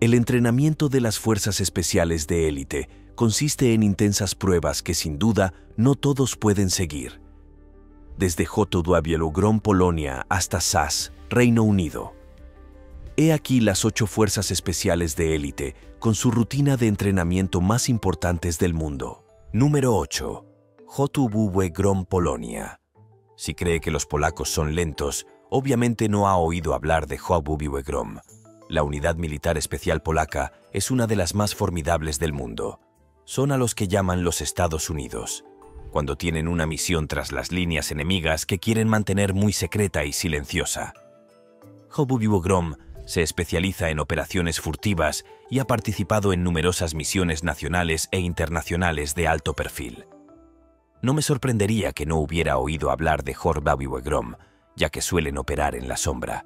El entrenamiento de las fuerzas especiales de élite consiste en intensas pruebas que sin duda no todos pueden seguir. Desde Joto Bielogrom, Polonia, hasta SAS, Reino Unido. He aquí las ocho fuerzas especiales de élite con su rutina de entrenamiento más importantes del mundo. Número 8. Jotubuwe Polonia. Si cree que los polacos son lentos, obviamente no ha oído hablar de Jobubiwe Grom. La unidad militar especial polaca es una de las más formidables del mundo. Son a los que llaman los Estados Unidos, cuando tienen una misión tras las líneas enemigas que quieren mantener muy secreta y silenciosa. Jobubiwe Grom se especializa en operaciones furtivas y ha participado en numerosas misiones nacionales e internacionales de alto perfil. No me sorprendería que no hubiera oído hablar de Grom, ya que suelen operar en la sombra.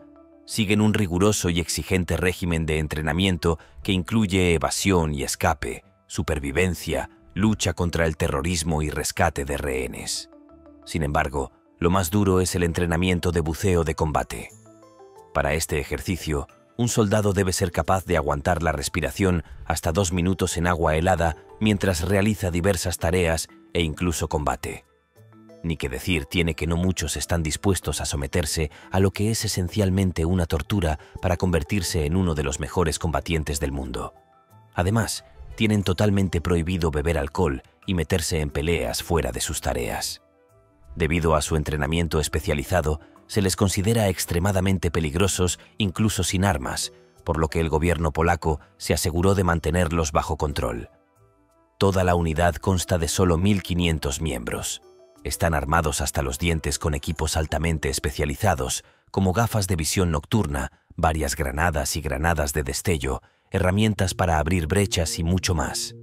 Siguen un riguroso y exigente régimen de entrenamiento que incluye evasión y escape, supervivencia, lucha contra el terrorismo y rescate de rehenes. Sin embargo, lo más duro es el entrenamiento de buceo de combate. Para este ejercicio, un soldado debe ser capaz de aguantar la respiración hasta dos minutos en agua helada mientras realiza diversas tareas e incluso combate. Ni que decir tiene que no muchos están dispuestos a someterse a lo que es esencialmente una tortura para convertirse en uno de los mejores combatientes del mundo. Además, tienen totalmente prohibido beber alcohol y meterse en peleas fuera de sus tareas. Debido a su entrenamiento especializado, se les considera extremadamente peligrosos incluso sin armas, por lo que el gobierno polaco se aseguró de mantenerlos bajo control. Toda la unidad consta de solo 1.500 miembros. Están armados hasta los dientes con equipos altamente especializados, como gafas de visión nocturna, varias granadas y granadas de destello, herramientas para abrir brechas y mucho más.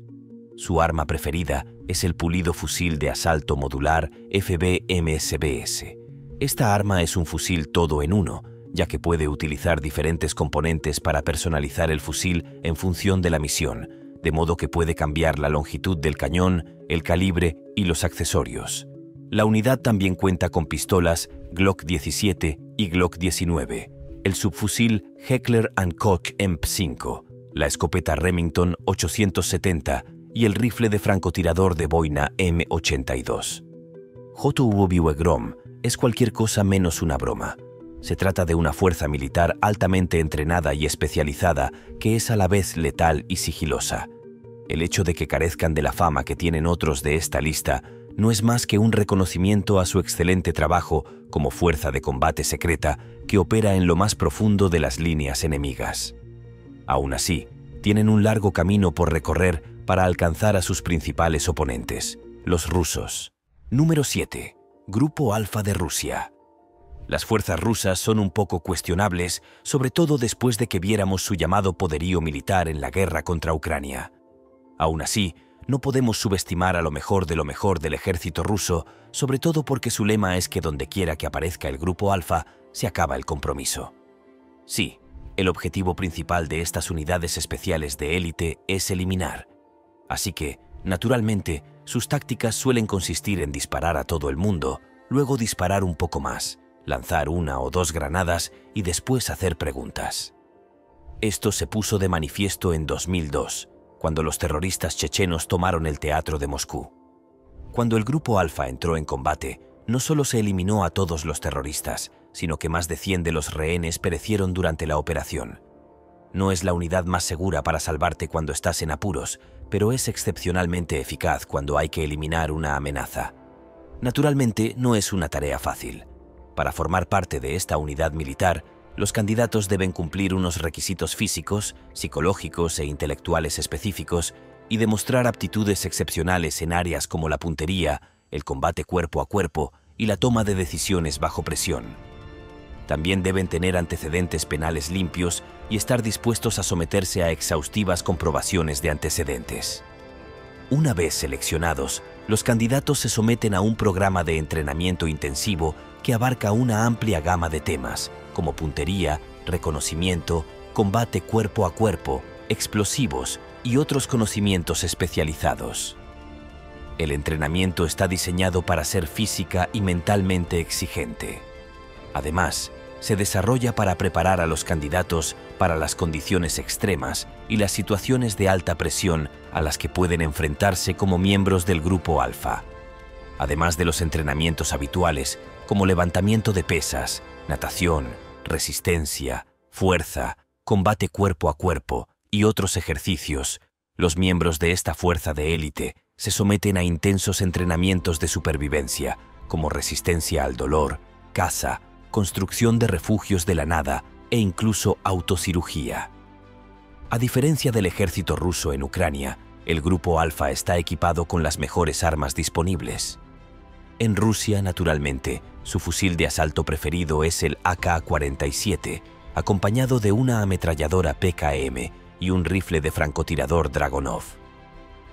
Su arma preferida es el pulido fusil de asalto modular FB-MSBS, esta arma es un fusil todo en uno, ya que puede utilizar diferentes componentes para personalizar el fusil en función de la misión, de modo que puede cambiar la longitud del cañón, el calibre y los accesorios. La unidad también cuenta con pistolas Glock 17 y Glock 19, el subfusil Heckler Koch MP5, la escopeta Remington 870 y el rifle de francotirador de boina M82. J.W. Grom es cualquier cosa menos una broma. Se trata de una fuerza militar altamente entrenada y especializada que es a la vez letal y sigilosa. El hecho de que carezcan de la fama que tienen otros de esta lista no es más que un reconocimiento a su excelente trabajo como fuerza de combate secreta que opera en lo más profundo de las líneas enemigas. Aún así, tienen un largo camino por recorrer para alcanzar a sus principales oponentes, los rusos. Número 7. Grupo Alfa de Rusia. Las fuerzas rusas son un poco cuestionables, sobre todo después de que viéramos su llamado poderío militar en la guerra contra Ucrania. Aún así, no podemos subestimar a lo mejor de lo mejor del ejército ruso, sobre todo porque su lema es que donde quiera que aparezca el Grupo Alfa, se acaba el compromiso. Sí, el objetivo principal de estas unidades especiales de élite es eliminar. Así que, naturalmente, sus tácticas suelen consistir en disparar a todo el mundo, luego disparar un poco más, lanzar una o dos granadas y después hacer preguntas. Esto se puso de manifiesto en 2002, cuando los terroristas chechenos tomaron el teatro de Moscú. Cuando el grupo Alfa entró en combate, no solo se eliminó a todos los terroristas, sino que más de 100 de los rehenes perecieron durante la operación. No es la unidad más segura para salvarte cuando estás en apuros, pero es excepcionalmente eficaz cuando hay que eliminar una amenaza. Naturalmente, no es una tarea fácil. Para formar parte de esta unidad militar, los candidatos deben cumplir unos requisitos físicos, psicológicos e intelectuales específicos y demostrar aptitudes excepcionales en áreas como la puntería, el combate cuerpo a cuerpo y la toma de decisiones bajo presión. También deben tener antecedentes penales limpios y estar dispuestos a someterse a exhaustivas comprobaciones de antecedentes. Una vez seleccionados, los candidatos se someten a un programa de entrenamiento intensivo que abarca una amplia gama de temas, como puntería, reconocimiento, combate cuerpo a cuerpo, explosivos y otros conocimientos especializados. El entrenamiento está diseñado para ser física y mentalmente exigente. Además, se desarrolla para preparar a los candidatos para las condiciones extremas y las situaciones de alta presión a las que pueden enfrentarse como miembros del grupo alfa. Además de los entrenamientos habituales, como levantamiento de pesas, natación, resistencia, fuerza, combate cuerpo a cuerpo y otros ejercicios, los miembros de esta fuerza de élite se someten a intensos entrenamientos de supervivencia, como resistencia al dolor, caza, construcción de refugios de la nada e incluso autocirugía. A diferencia del ejército ruso en Ucrania, el Grupo Alfa está equipado con las mejores armas disponibles. En Rusia, naturalmente, su fusil de asalto preferido es el AK-47, acompañado de una ametralladora PKM y un rifle de francotirador Dragonov.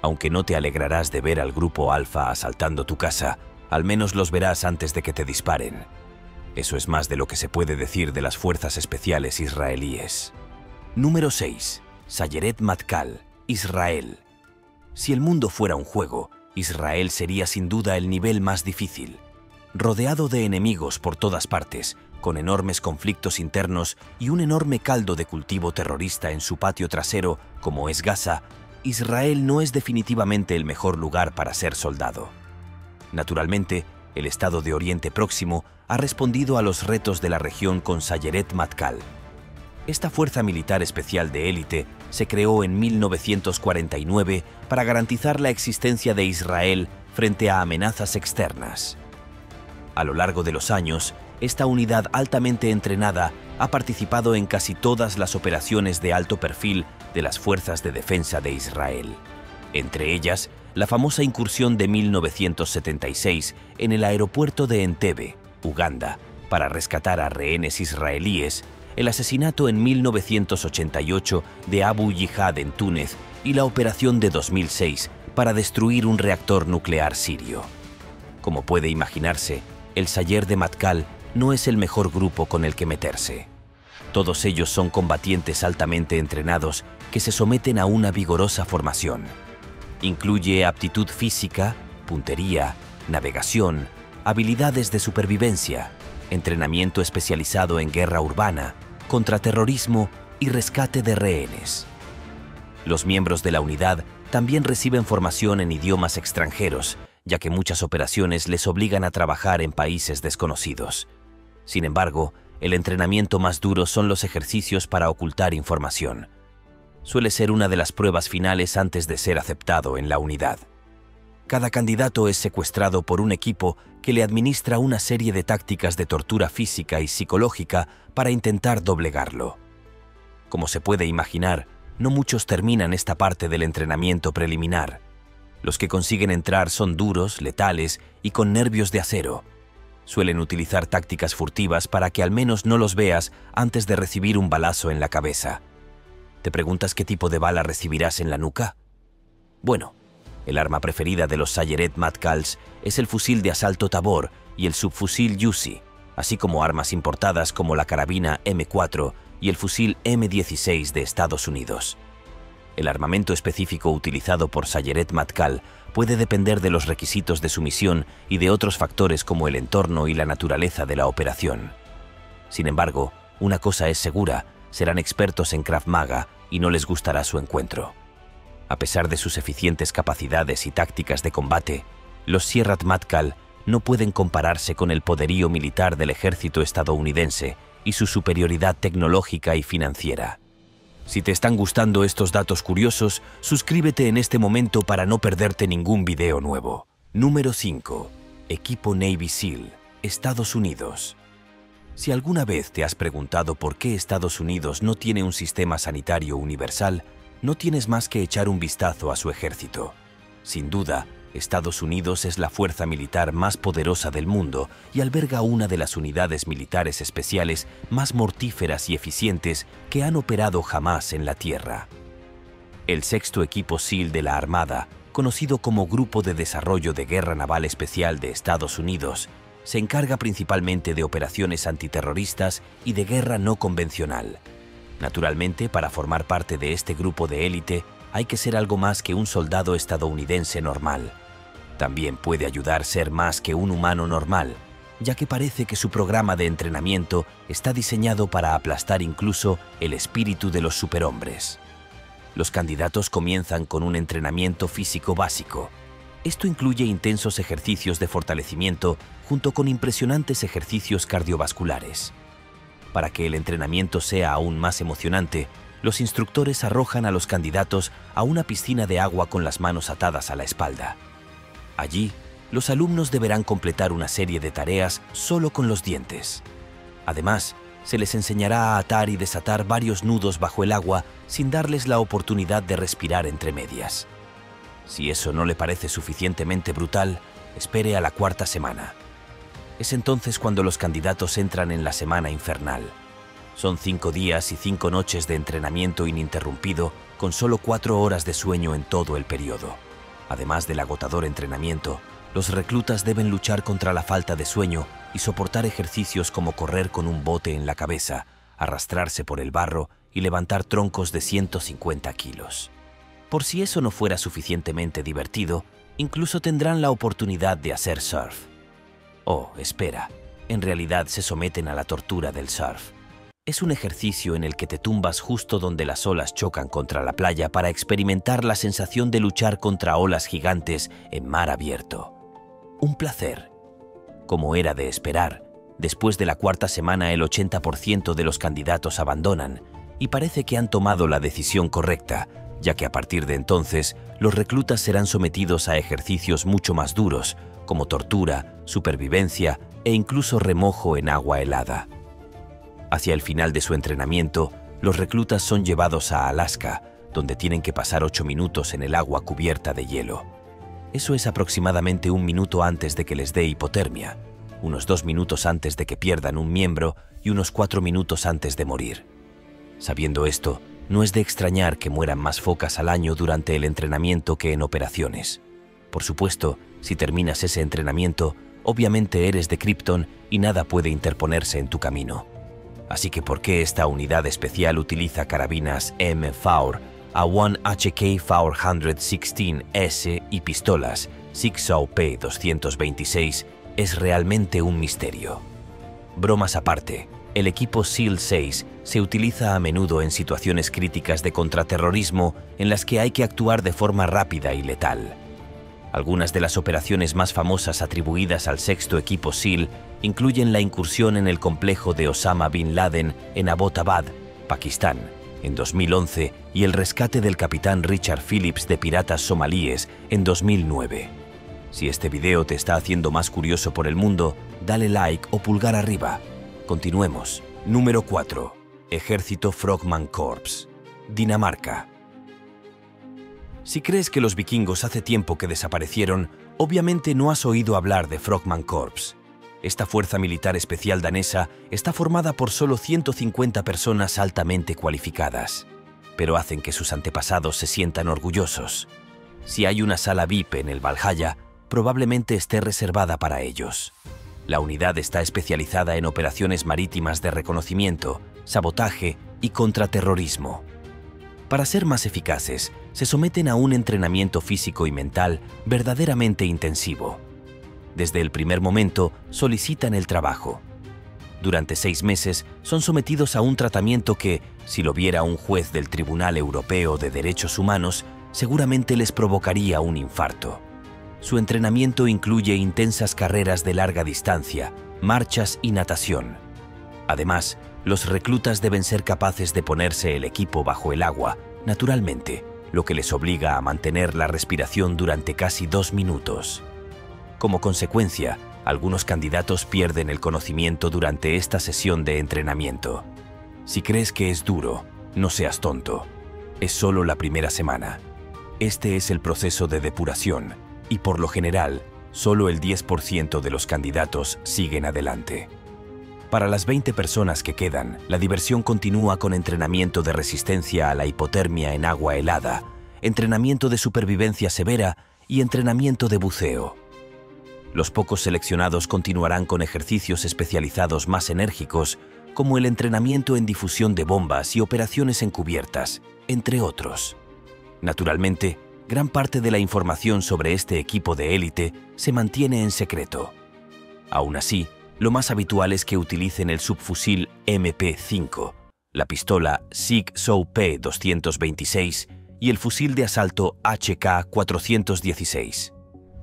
Aunque no te alegrarás de ver al Grupo Alfa asaltando tu casa, al menos los verás antes de que te disparen. Eso es más de lo que se puede decir de las fuerzas especiales israelíes. Número 6. Sayeret Matkal, Israel. Si el mundo fuera un juego, Israel sería sin duda el nivel más difícil. Rodeado de enemigos por todas partes, con enormes conflictos internos y un enorme caldo de cultivo terrorista en su patio trasero, como es Gaza, Israel no es definitivamente el mejor lugar para ser soldado. Naturalmente, el Estado de Oriente Próximo ha respondido a los retos de la región con Sayeret Matkal. Esta fuerza militar especial de élite se creó en 1949 para garantizar la existencia de Israel frente a amenazas externas. A lo largo de los años, esta unidad altamente entrenada ha participado en casi todas las operaciones de alto perfil de las fuerzas de defensa de Israel. Entre ellas, la famosa incursión de 1976 en el aeropuerto de Entebbe, Uganda, para rescatar a rehenes israelíes, el asesinato en 1988 de Abu Yihad en Túnez y la operación de 2006 para destruir un reactor nuclear sirio. Como puede imaginarse, el Sayer de Matkal no es el mejor grupo con el que meterse. Todos ellos son combatientes altamente entrenados que se someten a una vigorosa formación. Incluye aptitud física, puntería, navegación, habilidades de supervivencia, entrenamiento especializado en guerra urbana, contraterrorismo y rescate de rehenes. Los miembros de la unidad también reciben formación en idiomas extranjeros, ya que muchas operaciones les obligan a trabajar en países desconocidos. Sin embargo, el entrenamiento más duro son los ejercicios para ocultar información. Suele ser una de las pruebas finales antes de ser aceptado en la unidad. Cada candidato es secuestrado por un equipo que le administra una serie de tácticas de tortura física y psicológica para intentar doblegarlo. Como se puede imaginar, no muchos terminan esta parte del entrenamiento preliminar. Los que consiguen entrar son duros, letales y con nervios de acero. Suelen utilizar tácticas furtivas para que al menos no los veas antes de recibir un balazo en la cabeza. ¿Te preguntas qué tipo de bala recibirás en la nuca? Bueno, el arma preferida de los Sayeret Matkals es el fusil de asalto Tabor y el subfusil Yusi, así como armas importadas como la carabina M4 y el fusil M16 de Estados Unidos. El armamento específico utilizado por Sayeret Matkal puede depender de los requisitos de su misión y de otros factores como el entorno y la naturaleza de la operación. Sin embargo, una cosa es segura, serán expertos en Krav Maga y no les gustará su encuentro. A pesar de sus eficientes capacidades y tácticas de combate, los Sierrat Matkal no pueden compararse con el poderío militar del ejército estadounidense y su superioridad tecnológica y financiera. Si te están gustando estos datos curiosos, suscríbete en este momento para no perderte ningún video nuevo. Número 5. Equipo Navy SEAL, Estados Unidos. Si alguna vez te has preguntado por qué Estados Unidos no tiene un sistema sanitario universal, no tienes más que echar un vistazo a su ejército. Sin duda, Estados Unidos es la fuerza militar más poderosa del mundo y alberga una de las unidades militares especiales más mortíferas y eficientes que han operado jamás en la Tierra. El sexto equipo SEAL de la Armada, conocido como Grupo de Desarrollo de Guerra Naval Especial de Estados Unidos, se encarga principalmente de operaciones antiterroristas y de guerra no convencional, Naturalmente, para formar parte de este grupo de élite, hay que ser algo más que un soldado estadounidense normal. También puede ayudar ser más que un humano normal. ya que parece que su programa de entrenamiento está diseñado para aplastar incluso el espíritu de los superhombres. Los candidatos comienzan con un entrenamiento físico básico. Esto incluye intensos ejercicios de fortalecimiento junto con impresionantes ejercicios cardiovasculares. Para que el entrenamiento sea aún más emocionante, los instructores arrojan a los candidatos a una piscina de agua con las manos atadas a la espalda. Allí, los alumnos deberán completar una serie de tareas solo con los dientes. Además, se les enseñará a atar y desatar varios nudos bajo el agua sin darles la oportunidad de respirar entre medias. Si eso no le parece suficientemente brutal, espere a la cuarta semana. Es entonces cuando los candidatos entran en la semana infernal. Son cinco días y cinco noches de entrenamiento ininterrumpido con solo cuatro horas de sueño en todo el periodo. Además del agotador entrenamiento, los reclutas deben luchar contra la falta de sueño y soportar ejercicios como correr con un bote en la cabeza, arrastrarse por el barro y levantar troncos de 150 kilos. Por si eso no fuera suficientemente divertido, incluso tendrán la oportunidad de hacer surf. Oh, espera, en realidad se someten a la tortura del surf. Es un ejercicio en el que te tumbas justo donde las olas chocan contra la playa para experimentar la sensación de luchar contra olas gigantes en mar abierto. Un placer. Como era de esperar, después de la cuarta semana el 80% de los candidatos abandonan y parece que han tomado la decisión correcta, ya que a partir de entonces los reclutas serán sometidos a ejercicios mucho más duros, como tortura, supervivencia e incluso remojo en agua helada. Hacia el final de su entrenamiento, los reclutas son llevados a Alaska, donde tienen que pasar ocho minutos en el agua cubierta de hielo. Eso es aproximadamente un minuto antes de que les dé hipotermia, unos dos minutos antes de que pierdan un miembro y unos cuatro minutos antes de morir. Sabiendo esto, no es de extrañar que mueran más focas al año durante el entrenamiento que en operaciones. Por supuesto, si terminas ese entrenamiento, obviamente eres de Krypton y nada puede interponerse en tu camino. Así que ¿por qué esta unidad especial utiliza carabinas M-FAUR, A1 HK 416S y pistolas 6 P226 es realmente un misterio. Bromas aparte, el equipo SEAL 6 se utiliza a menudo en situaciones críticas de contraterrorismo en las que hay que actuar de forma rápida y letal. Algunas de las operaciones más famosas atribuidas al sexto equipo SEAL incluyen la incursión en el complejo de Osama Bin Laden en Abbottabad, Pakistán, en 2011 y el rescate del capitán Richard Phillips de piratas somalíes en 2009. Si este video te está haciendo más curioso por el mundo, dale like o pulgar arriba. Continuemos. Número 4. Ejército Frogman Corps. Dinamarca. Si crees que los vikingos hace tiempo que desaparecieron, obviamente no has oído hablar de Frogman Corps. Esta fuerza militar especial danesa está formada por solo 150 personas altamente cualificadas, pero hacen que sus antepasados se sientan orgullosos. Si hay una sala VIP en el Valhalla, probablemente esté reservada para ellos. La unidad está especializada en operaciones marítimas de reconocimiento, sabotaje y contraterrorismo. Para ser más eficaces, se someten a un entrenamiento físico y mental verdaderamente intensivo. Desde el primer momento solicitan el trabajo. Durante seis meses son sometidos a un tratamiento que, si lo viera un juez del Tribunal Europeo de Derechos Humanos, seguramente les provocaría un infarto. Su entrenamiento incluye intensas carreras de larga distancia, marchas y natación. Además, los reclutas deben ser capaces de ponerse el equipo bajo el agua, naturalmente, lo que les obliga a mantener la respiración durante casi dos minutos. Como consecuencia, algunos candidatos pierden el conocimiento durante esta sesión de entrenamiento. Si crees que es duro, no seas tonto. Es solo la primera semana. Este es el proceso de depuración y por lo general, solo el 10% de los candidatos siguen adelante. Para las 20 personas que quedan, la diversión continúa con entrenamiento de resistencia a la hipotermia en agua helada, entrenamiento de supervivencia severa y entrenamiento de buceo. Los pocos seleccionados continuarán con ejercicios especializados más enérgicos, como el entrenamiento en difusión de bombas y operaciones encubiertas, entre otros. Naturalmente, gran parte de la información sobre este equipo de élite se mantiene en secreto. Aún así, Lo más habitual es que utilicen el subfusil MP5, la pistola SIG Sauer P226 y el fusil de asalto HK416.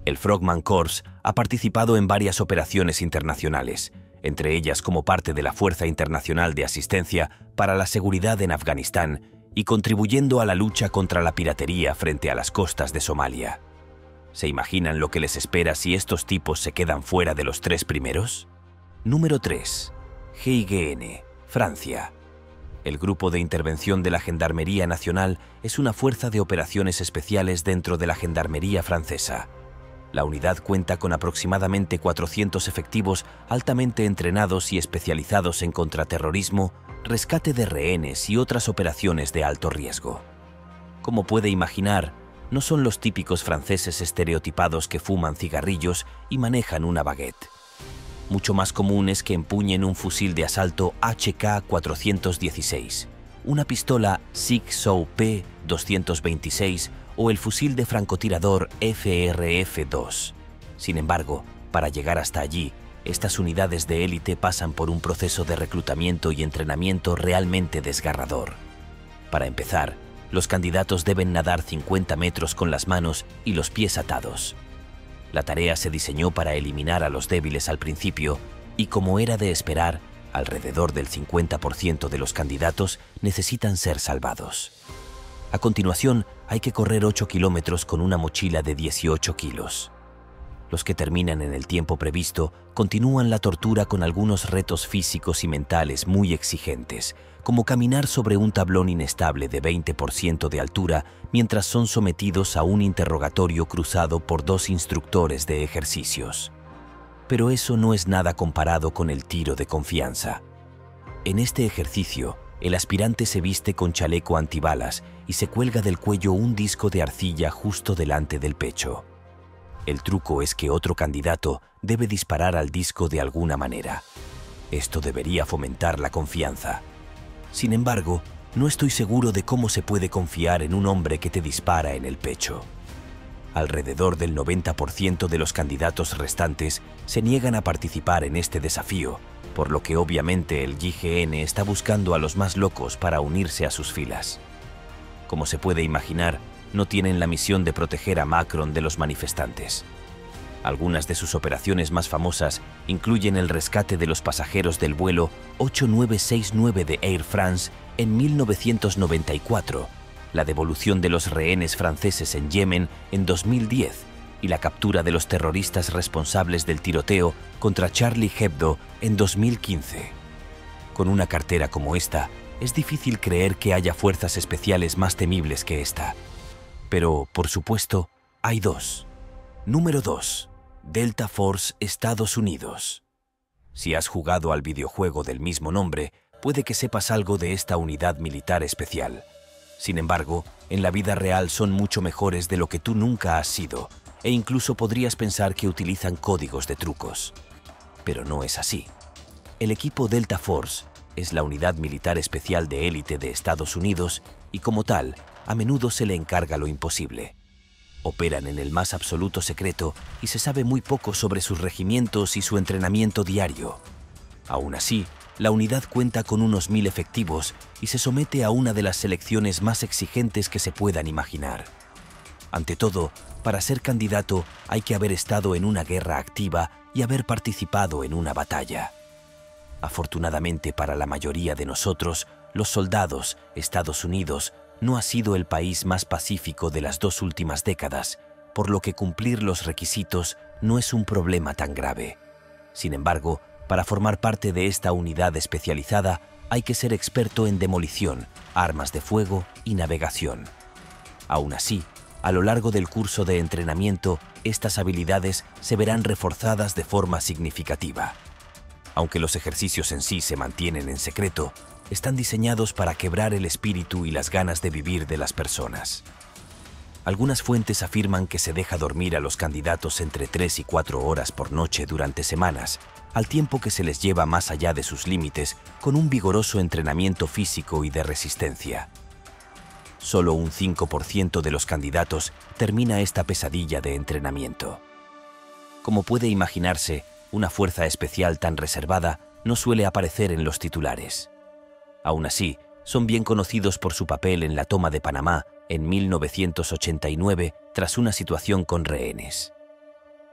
El Frogman Corps ha participado en varias operaciones internacionales, entre ellas como parte de la Fuerza Internacional de Asistencia para la Seguridad en Afganistán y contribuyendo a la lucha contra la piratería frente a las costas de Somalia. ¿Se imaginan lo que les espera si estos tipos se quedan fuera de los tres primeros? Número 3. GIGN, Francia. El Grupo de Intervención de la Gendarmería Nacional es una fuerza de operaciones especiales dentro de la Gendarmería francesa. La unidad cuenta con aproximadamente 400 efectivos altamente entrenados y especializados en contraterrorismo, rescate de rehenes y otras operaciones de alto riesgo. Como puede imaginar, no son los típicos franceses estereotipados que fuman cigarrillos y manejan una baguette mucho más común es que empuñen un fusil de asalto HK-416, una pistola Sig Sauer P-226 o el fusil de francotirador FRF-2. Sin embargo, para llegar hasta allí, estas unidades de élite pasan por un proceso de reclutamiento y entrenamiento realmente desgarrador. Para empezar, los candidatos deben nadar 50 metros con las manos y los pies atados. La tarea se diseñó para eliminar a los débiles al principio y como era de esperar, alrededor del 50% de los candidatos necesitan ser salvados. A continuación, hay que correr 8 kilómetros con una mochila de 18 kilos. Los que terminan en el tiempo previsto continúan la tortura con algunos retos físicos y mentales muy exigentes, como caminar sobre un tablón inestable de 20% de altura mientras son sometidos a un interrogatorio cruzado por dos instructores de ejercicios. Pero eso no es nada comparado con el tiro de confianza. En este ejercicio, el aspirante se viste con chaleco antibalas y se cuelga del cuello un disco de arcilla justo delante del pecho. El truco es que otro candidato debe disparar al disco de alguna manera. Esto debería fomentar la confianza. Sin embargo, no estoy seguro de cómo se puede confiar en un hombre que te dispara en el pecho. Alrededor del 90% de los candidatos restantes se niegan a participar en este desafío, por lo que obviamente el GGN está buscando a los más locos para unirse a sus filas. Como se puede imaginar, no tienen la misión de proteger a Macron de los manifestantes. Algunas de sus operaciones más famosas incluyen el rescate de los pasajeros del vuelo 8969 de Air France en 1994, la devolución de los rehenes franceses en Yemen en 2010 y la captura de los terroristas responsables del tiroteo contra Charlie Hebdo en 2015. Con una cartera como esta, es difícil creer que haya fuerzas especiales más temibles que esta. Pero, por supuesto, hay dos. Número 2. Delta Force Estados Unidos. Si has jugado al videojuego del mismo nombre, puede que sepas algo de esta unidad militar especial. Sin embargo, en la vida real son mucho mejores de lo que tú nunca has sido, e incluso podrías pensar que utilizan códigos de trucos. Pero no es así. El equipo Delta Force es la unidad militar especial de élite de Estados Unidos y como tal, a menudo se le encarga lo imposible Operan en el más absoluto secreto y se sabe muy poco sobre sus regimientos y su entrenamiento diario. Aún así, la unidad cuenta con unos mil efectivos y se somete a una de las selecciones más exigentes que se puedan imaginar. Ante todo, para ser candidato hay que haber estado en una guerra activa y haber participado en una batalla. Afortunadamente para la mayoría de nosotros, los soldados, Estados Unidos, no ha sido el país más pacífico de las dos últimas décadas, por lo que cumplir los requisitos no es un problema tan grave. Sin embargo, para formar parte de esta unidad especializada hay que ser experto en demolición, armas de fuego y navegación. Aún así, a lo largo del curso de entrenamiento, estas habilidades se verán reforzadas de forma significativa. Aunque los ejercicios en sí se mantienen en secreto, están diseñados para quebrar el espíritu y las ganas de vivir de las personas. Algunas fuentes afirman que se deja dormir a los candidatos entre 3 y 4 horas por noche durante semanas, al tiempo que se les lleva más allá de sus límites con un vigoroso entrenamiento físico y de resistencia. Solo un 5% de los candidatos termina esta pesadilla de entrenamiento. Como puede imaginarse, una fuerza especial tan reservada no suele aparecer en los titulares. Aún así, son bien conocidos por su papel en la toma de Panamá en 1989 tras una situación con rehenes.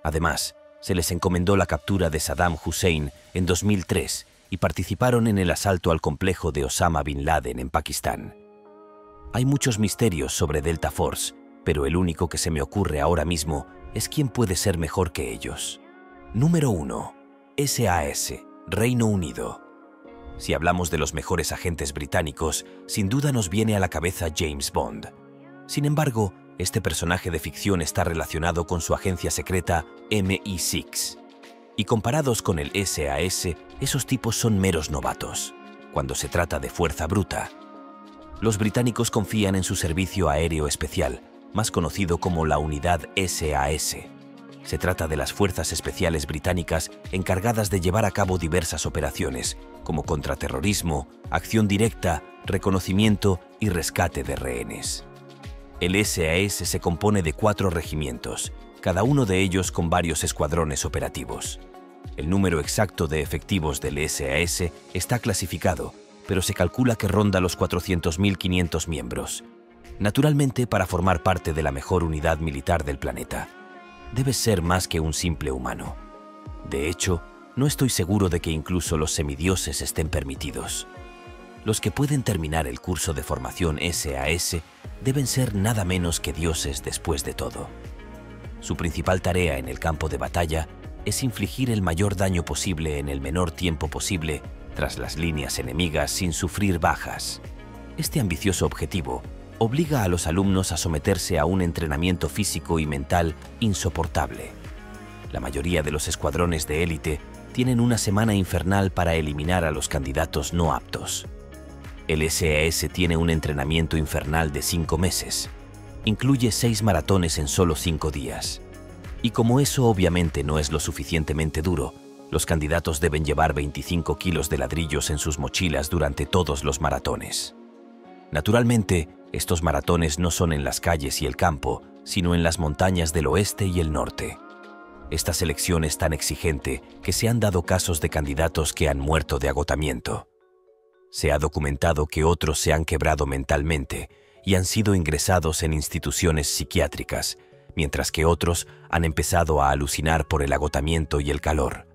Además, se les encomendó la captura de Saddam Hussein en 2003 y participaron en el asalto al complejo de Osama Bin Laden en Pakistán. Hay muchos misterios sobre Delta Force, pero el único que se me ocurre ahora mismo es quién puede ser mejor que ellos. Número 1. SAS, Reino Unido. Si hablamos de los mejores agentes británicos, sin duda nos viene a la cabeza James Bond. Sin embargo, este personaje de ficción está relacionado con su agencia secreta MI6. Y comparados con el SAS, esos tipos son meros novatos, cuando se trata de fuerza bruta. Los británicos confían en su servicio aéreo especial, más conocido como la unidad SAS. Se trata de las fuerzas especiales británicas encargadas de llevar a cabo diversas operaciones, como contraterrorismo, acción directa, reconocimiento y rescate de rehenes. El SAS se compone de cuatro regimientos, cada uno de ellos con varios escuadrones operativos. El número exacto de efectivos del SAS está clasificado, pero se calcula que ronda los 400.500 miembros. Naturalmente, para formar parte de la mejor unidad militar del planeta, debes ser más que un simple humano. De hecho, no estoy seguro de que incluso los semidioses estén permitidos. Los que pueden terminar el curso de formación SAS deben ser nada menos que dioses después de todo. Su principal tarea en el campo de batalla es infligir el mayor daño posible en el menor tiempo posible tras las líneas enemigas sin sufrir bajas. Este ambicioso objetivo obliga a los alumnos a someterse a un entrenamiento físico y mental insoportable. La mayoría de los escuadrones de élite tienen una semana infernal para eliminar a los candidatos no aptos. El SAS tiene un entrenamiento infernal de cinco meses. Incluye seis maratones en solo cinco días. Y como eso obviamente no es lo suficientemente duro, los candidatos deben llevar 25 kilos de ladrillos en sus mochilas durante todos los maratones. Naturalmente, estos maratones no son en las calles y el campo, sino en las montañas del oeste y el norte. Esta selección es tan exigente que se han dado casos de candidatos que han muerto de agotamiento. Se ha documentado que otros se han quebrado mentalmente y han sido ingresados en instituciones psiquiátricas, mientras que otros han empezado a alucinar por el agotamiento y el calor.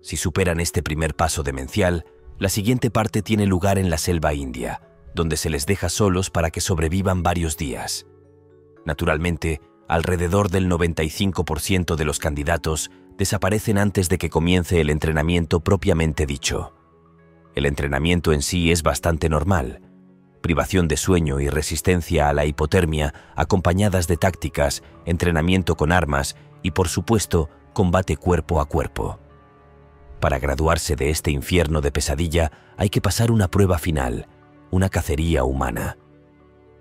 Si superan este primer paso demencial, la siguiente parte tiene lugar en la selva india, donde se les deja solos para que sobrevivan varios días. Naturalmente, alrededor del 95% de los candidatos desaparecen antes de que comience el entrenamiento propiamente dicho. El entrenamiento en sí es bastante normal. Privación de sueño y resistencia a la hipotermia, acompañadas de tácticas, entrenamiento con armas y, por supuesto, combate cuerpo a cuerpo. Para graduarse de este infierno de pesadilla hay que pasar una prueba final, una cacería humana.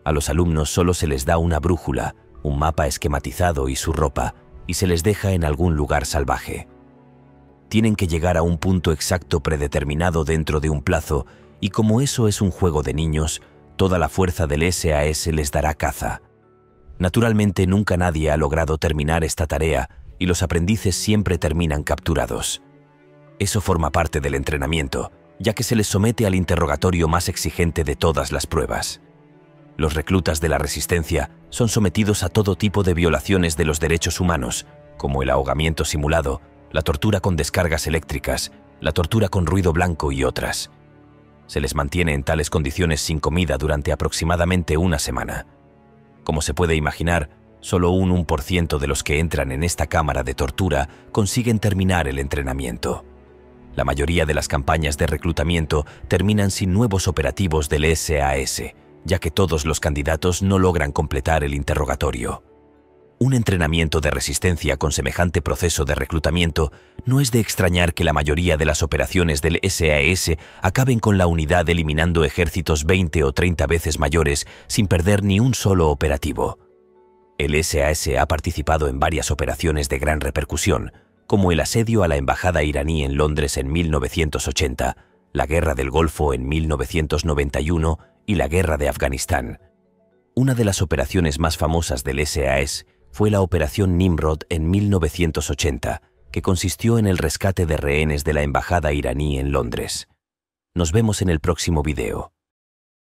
A los alumnos solo se les da una brújula, un mapa esquematizado y su ropa, y se les deja en algún lugar salvaje tienen que llegar a un punto exacto predeterminado dentro de un plazo y como eso es un juego de niños, toda la fuerza del SAS les dará caza. Naturalmente nunca nadie ha logrado terminar esta tarea y los aprendices siempre terminan capturados. Eso forma parte del entrenamiento, ya que se les somete al interrogatorio más exigente de todas las pruebas. Los reclutas de la resistencia son sometidos a todo tipo de violaciones de los derechos humanos, como el ahogamiento simulado, la tortura con descargas eléctricas, la tortura con ruido blanco y otras. Se les mantiene en tales condiciones sin comida durante aproximadamente una semana. Como se puede imaginar, solo un 1% de los que entran en esta cámara de tortura consiguen terminar el entrenamiento. La mayoría de las campañas de reclutamiento terminan sin nuevos operativos del SAS, ya que todos los candidatos no logran completar el interrogatorio. Un entrenamiento de resistencia con semejante proceso de reclutamiento no es de extrañar que la mayoría de las operaciones del SAS acaben con la unidad eliminando ejércitos 20 o 30 veces mayores sin perder ni un solo operativo. El SAS ha participado en varias operaciones de gran repercusión, como el asedio a la embajada iraní en Londres en 1980, la Guerra del Golfo en 1991 y la Guerra de Afganistán. Una de las operaciones más famosas del SAS fue la Operación Nimrod en 1980, que consistió en el rescate de rehenes de la Embajada iraní en Londres. Nos vemos en el próximo video.